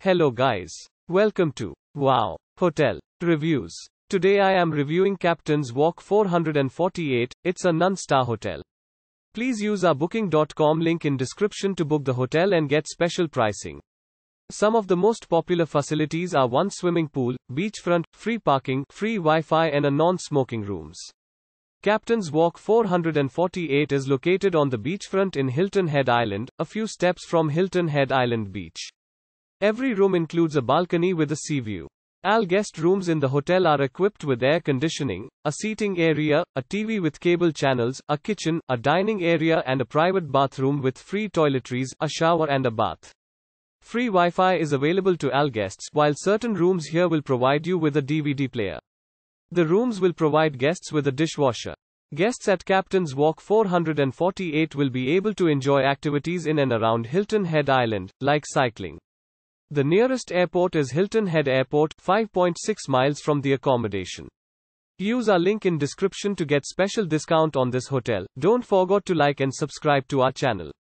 Hello guys. Welcome to Wow Hotel Reviews. Today I am reviewing Captain's Walk 448. It's a non-star hotel. Please use our booking.com link in description to book the hotel and get special pricing. Some of the most popular facilities are one swimming pool, beachfront, free parking, free Wi-Fi and a non-smoking rooms. Captain's Walk 448 is located on the beachfront in Hilton Head Island, a few steps from Hilton Head Island Beach. Every room includes a balcony with a sea view. All guest rooms in the hotel are equipped with air conditioning, a seating area, a TV with cable channels, a kitchen, a dining area and a private bathroom with free toiletries, a shower and a bath. Free Wi-Fi is available to all guests, while certain rooms here will provide you with a DVD player. The rooms will provide guests with a dishwasher. Guests at Captain's Walk 448 will be able to enjoy activities in and around Hilton Head Island, like cycling. The nearest airport is Hilton Head Airport, 5.6 miles from the accommodation. Use our link in description to get special discount on this hotel. Don't forget to like and subscribe to our channel.